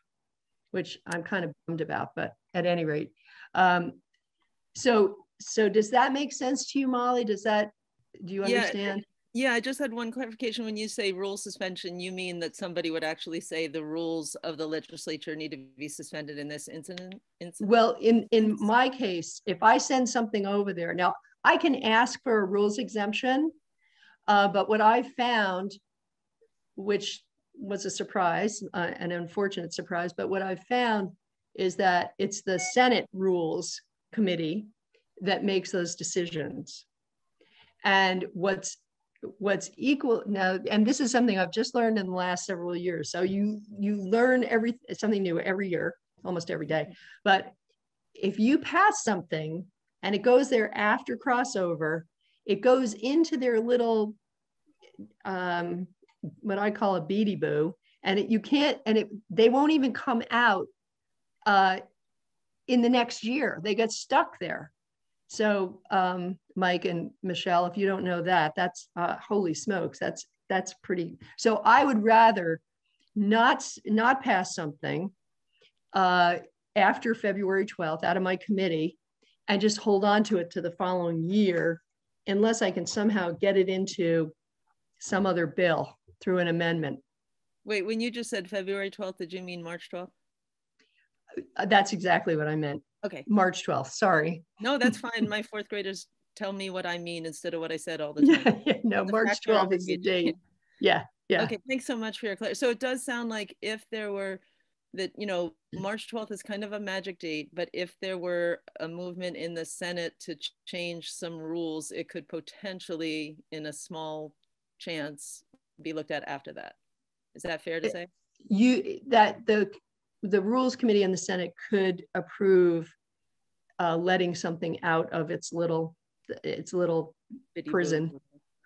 which I'm kind of bummed about, but at any rate. Um, so, so does that make sense to you, Molly? Does that, do you understand? Yeah, I just had one clarification. When you say rule suspension, you mean that somebody would actually say the rules of the legislature need to be suspended in this incident? incident? Well, in, in my case, if I send something over there, now I can ask for a rules exemption, uh, but what I found, which was a surprise, uh, an unfortunate surprise, but what I found is that it's the Senate Rules Committee that makes those decisions. And what's what's equal now, and this is something I've just learned in the last several years. So you you learn every something new every year, almost every day. But if you pass something and it goes there after crossover, it goes into their little um, what I call a beady boo, and it, you can't, and it they won't even come out uh, in the next year. They get stuck there. So, um, Mike and Michelle, if you don't know that, that's uh, holy smokes. That's that's pretty. So I would rather not not pass something uh, after February 12th out of my committee and just hold on to it to the following year, unless I can somehow get it into some other bill through an amendment. Wait, when you just said February 12th, did you mean March 12th? Uh, that's exactly what I meant. Okay. March 12th. Sorry. No, that's fine. My fourth graders tell me what I mean instead of what I said all the time. yeah, no, the March 12th is the date. Yeah. Yeah. Okay. Thanks so much for your clarity. So it does sound like if there were that, you know, March 12th is kind of a magic date, but if there were a movement in the Senate to ch change some rules, it could potentially, in a small chance, be looked at after that. Is that fair to say? You that the the rules committee in the Senate could approve uh, letting something out of its little its little prison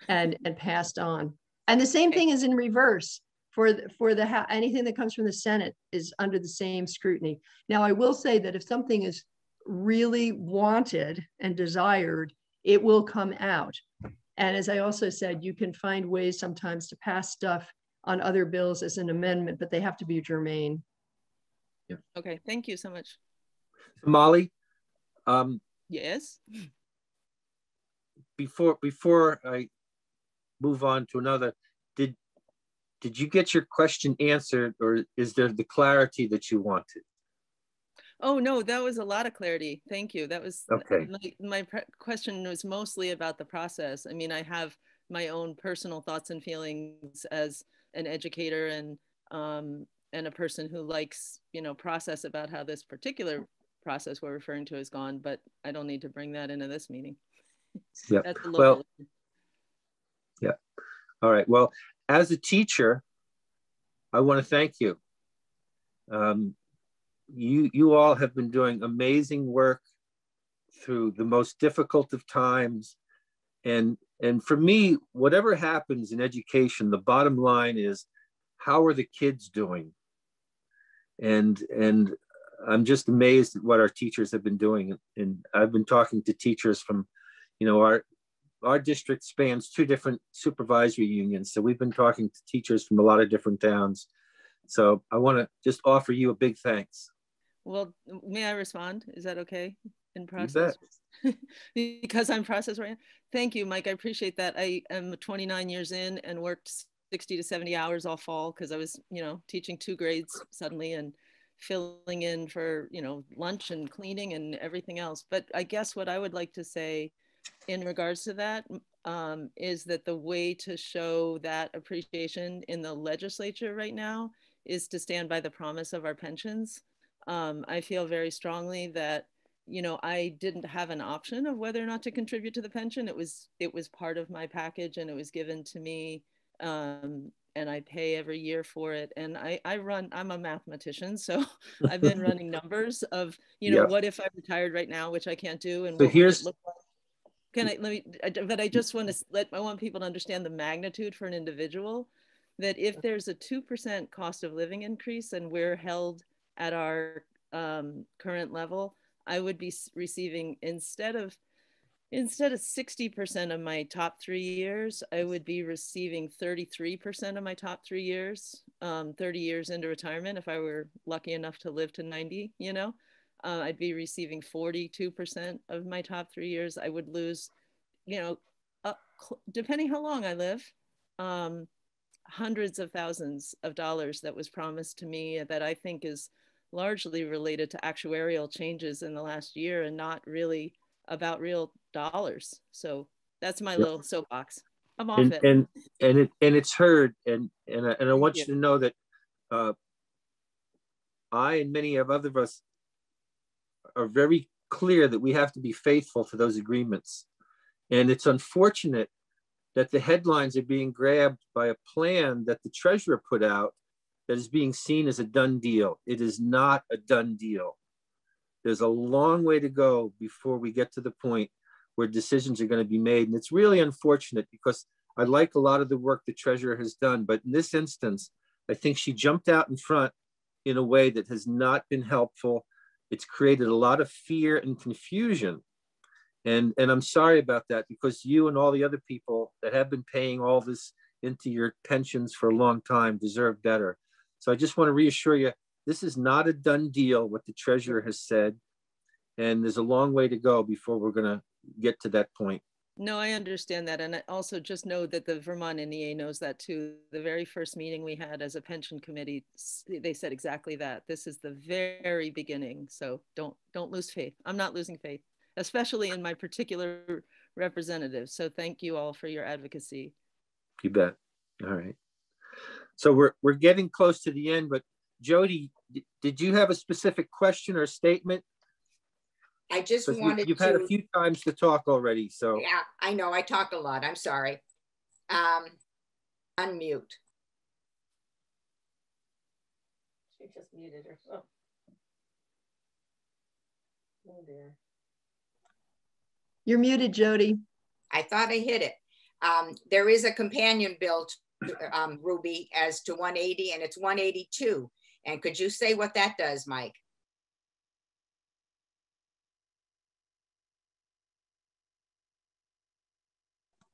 and and passed on. And the same thing is in reverse for the, for the anything that comes from the Senate is under the same scrutiny. Now, I will say that if something is really wanted and desired, it will come out. And as I also said, you can find ways sometimes to pass stuff on other bills as an amendment, but they have to be germane. Yeah. Okay, thank you so much. Molly, um, yes. Before before I move on to another, did did you get your question answered, or is there the clarity that you wanted? Oh no, that was a lot of clarity. Thank you. That was okay. My, my question was mostly about the process. I mean, I have my own personal thoughts and feelings as an educator and um, and a person who likes you know process about how this particular process we're referring to has gone but i don't need to bring that into this meeting yeah well yeah all right well as a teacher i want to thank you um, you you all have been doing amazing work through the most difficult of times. And and for me whatever happens in education the bottom line is how are the kids doing? And and i'm just amazed at what our teachers have been doing. And i've been talking to teachers from you know our our district spans two different supervisory unions. So we've been talking to teachers from a lot of different towns. So i want to just offer you a big thanks well may i respond? Is that okay? In process? because i'm process oriented thank you mike. I appreciate that. I am 29 years in and worked 60 to 70 hours all fall because I was, you know, teaching two grades suddenly and filling in for, you know, lunch and cleaning and everything else. But I guess what I would like to say in regards to that um, is that the way to show that appreciation in the legislature right now is to stand by the promise of our pensions. Um, I feel very strongly that you know i didn't have an option of whether or not to contribute to the pension it was it was part of my package and it was given to me um, and I pay every year for it. And I, I run, I'm a mathematician, so I've been running numbers of, you know, what if I retired right now, which I can't do, and so here's. Like? Can I let me? But I just want to let I want people to understand the magnitude for an individual. That if there's a two percent cost of living increase and we're held at our um, current level, I would be receiving instead of instead of 60% of my top three years, I would be receiving 33% of my top three years, um, 30 years into retirement. If I were lucky enough to live to 90, you know, uh, I'd be receiving 42% of my top three years. I would lose, you know, depending how long I live, um, hundreds of thousands of dollars that was promised to me that I think is largely related to actuarial changes in the last year and not really about real dollars. So that's my Yep. little soapbox. I'm off and it. and and it and it's heard and and I, and I want you to know that uh, I and many of other of us are very clear that we have to be faithful to those agreements, and it's unfortunate that the headlines are being grabbed by a plan that the treasurer put out that is being seen as a done deal. It is not a done deal. There's a long way to go before we get to the point where decisions are going to be made. And it's really unfortunate because I like a lot of the work the treasurer has done, but in this instance, I think she jumped out in front in a way that has not been helpful. It's created a lot of fear and confusion. And, and I'm sorry about that because you and all the other people that have been paying all this into your pensions for a long time deserve better. So I just want to reassure you, this is not a done deal, what the treasurer has said. And there's a long way to go before we're going to get to that point. No, I understand that. And I also just know that the Vermont NEA knows that too. The very first meeting we had as a pension committee, they said exactly that. This is the very beginning. So don't don't lose faith. I'm not losing faith, especially in my particular representative. So thank you all for your advocacy. You bet. All right. So we're we're getting close to the end, but Jody, did you have a specific question or statement? I just wanted You've to. had a few times to talk already, so. Yeah, I know. I talk a lot. I'm sorry. Um, unmute. She just muted herself. Oh dear. You're muted, Jody. I thought I hit it. Um, there is a companion bill, to, um, Ruby, as to 180, and it's 182. And could you say what that does, Mike?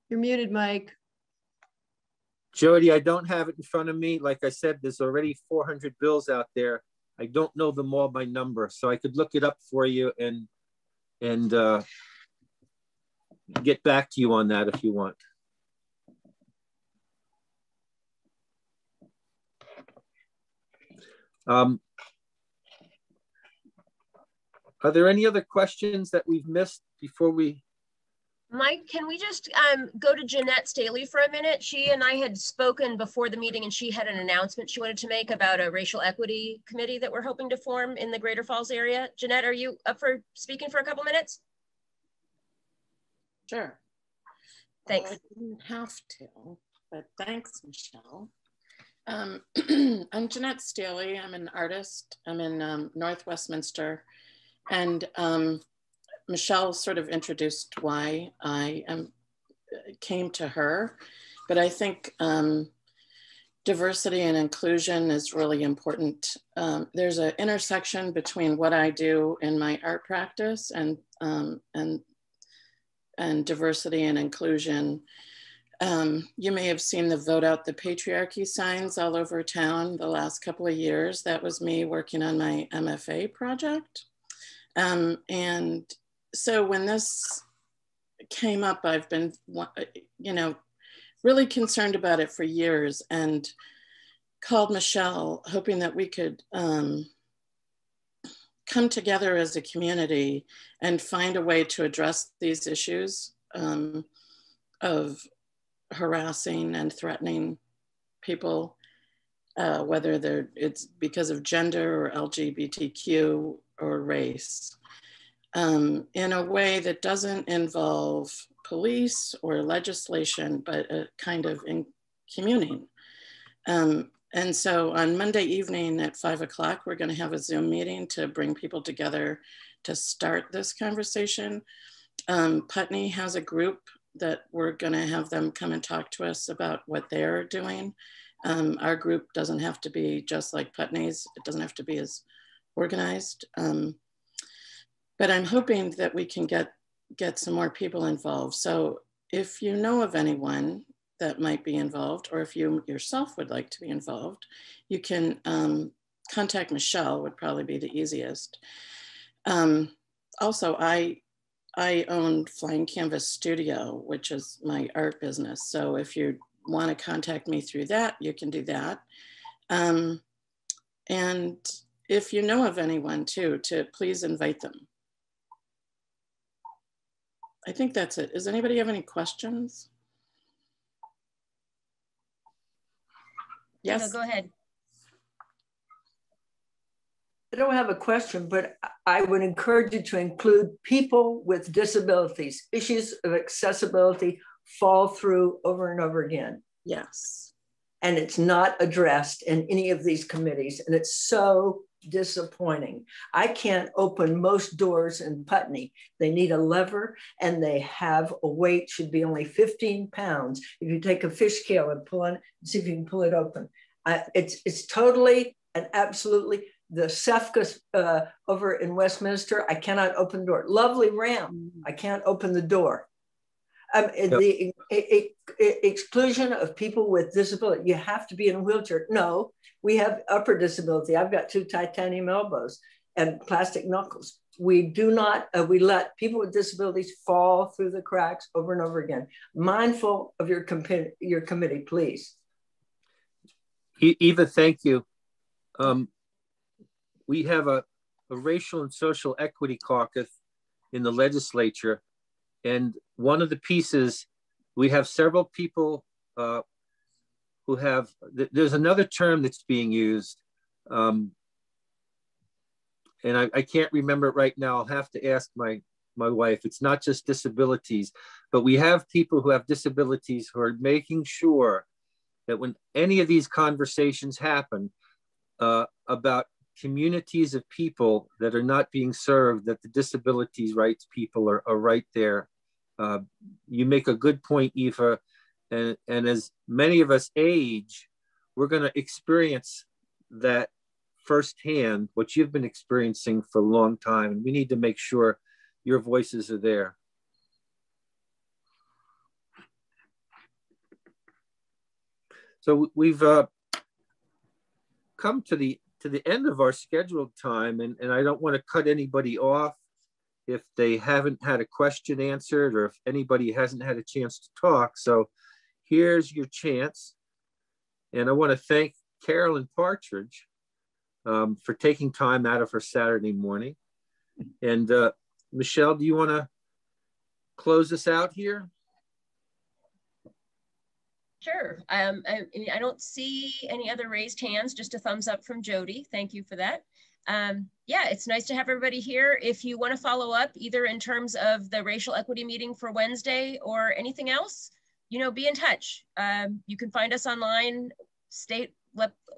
You're muted, Mike. Jody, I don't have it in front of me. Like I said, there's already 400 bills out there. I don't know them all by number, so I could look it up for you and and uh, get back to you on that if you want. Um, are there any other questions that we've missed before we Mike, can we just um, go to Jeanette Staley for a minute? She and I had spoken before the meeting and she had an announcement she wanted to make about a racial equity committee that we're hoping to form in the Greater Falls area. Jeanette, are you up for speaking for a couple minutes? Sure. Thanks. Well, I didn't have to, but thanks, Michelle. Um, I'm Jeanette Staley. I'm an artist. I'm in um, North Westminster. And um, Michelle sort of introduced why I am, came to her, but I think um, diversity and inclusion is really important. Um, there's an intersection between what I do in my art practice and um, and and diversity and inclusion. Um, you may have seen the vote out the patriarchy signs all over town the last couple of years. That was me working on my MFA project. Um, and so when this came up, I've been, you know, really concerned about it for years and called Michelle, hoping that we could um, come together as a community and find a way to address these issues um, of harassing and threatening people, uh, whether they're it's because of gender or LGBTQ or race um, in a way that doesn't involve police or legislation, but a kind of in communing. Um, and so on Monday evening at five o'clock, we're going to have a Zoom meeting to bring people together to start this conversation. Um, Putney has a group that we're going to have them come and talk to us about what they're doing. Um, our group doesn't have to be just like Putney's, it doesn't have to be as organized. Um, but I'm hoping that we can get get some more people involved. So if you know of anyone that might be involved, or if you yourself would like to be involved, you can um, contact Michelle would probably be the easiest. Um, also, I I own Flying Canvas Studio, which is my art business. So if you want to contact me through that, you can do that. Um, and if you know of anyone too, to please invite them. I think that's it. Does anybody have any questions? Yes. No, go ahead. I don't have a question, but I would encourage you to include people with disabilities. Issues of accessibility fall through over and over again. Yes. And it's not addressed in any of these committees. And it's so disappointing. I can't open most doors in Putney. They need a lever and they have a weight, should be only 15 pounds. If you take a fish scale and pull on it, see if you can pull it open. Uh, it's, it's totally and absolutely the SEVCA uh, over in Westminster, I cannot open the door. Lovely ramp, mm. I can't open the door. Um, yep. The exclusion of people with disability, you have to be in a wheelchair. No, we have upper disability. I've got two titanium elbows and plastic knuckles. We do not, uh, we let people with disabilities fall through the cracks over and over again. Mindful of your, com- your committee, please. Eva, thank you. Um, we have a, a racial and social equity caucus in the legislature. And one of the pieces, we have several people uh, who have, th there's another term that's being used. Um, and I, I can't remember it right now. I'll have to ask my, my wife. It's not just disabilities, but we have people who have disabilities who are making sure that when any of these conversations happen uh, about communities of people that are not being served, that the disabilities rights people are, are right there. Uh, you make a good point, Eva. And, and as many of us age, we're going to experience that firsthand, what you've been experiencing for a long time. And we need to make sure your voices are there. So we've uh, come to the to the end of our scheduled time, and, and I don't want to cut anybody off if they haven't had a question answered or if anybody hasn't had a chance to talk. So here's your chance. And I want to thank Carolyn Partridge um, for taking time out of her Saturday morning. And uh, Michelle, do you want to close us out here? Sure. Um, I, I, don't see any other raised hands, just a thumbs up from Jody. Thank you for that. Um, yeah, it's nice to have everybody here. If you want to follow up, either in terms of the racial equity meeting for Wednesday or anything else, you know, be in touch. Um, you can find us online. State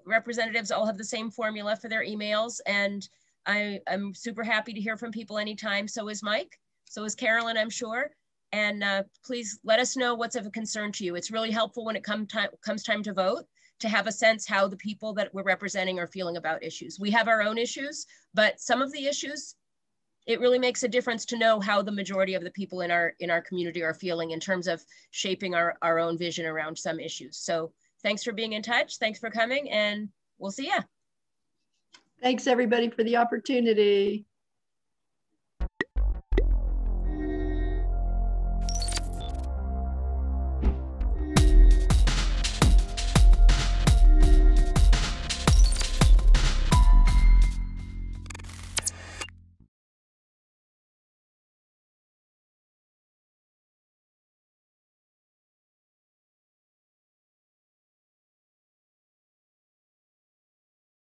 representatives all have the same formula for their emails. And I, I'm super happy to hear from people anytime. So is Mike. So is Carolyn, I'm sure and uh, please let us know what's of a concern to you. It's really helpful when it come time, comes time to vote to have a sense how the people that we're representing are feeling about issues. We have our own issues, but some of the issues, it really makes a difference to know how the majority of the people in our in our community are feeling in terms of shaping our, our own vision around some issues. So thanks for being in touch. Thanks for coming and we'll see ya. Thanks everybody for the opportunity.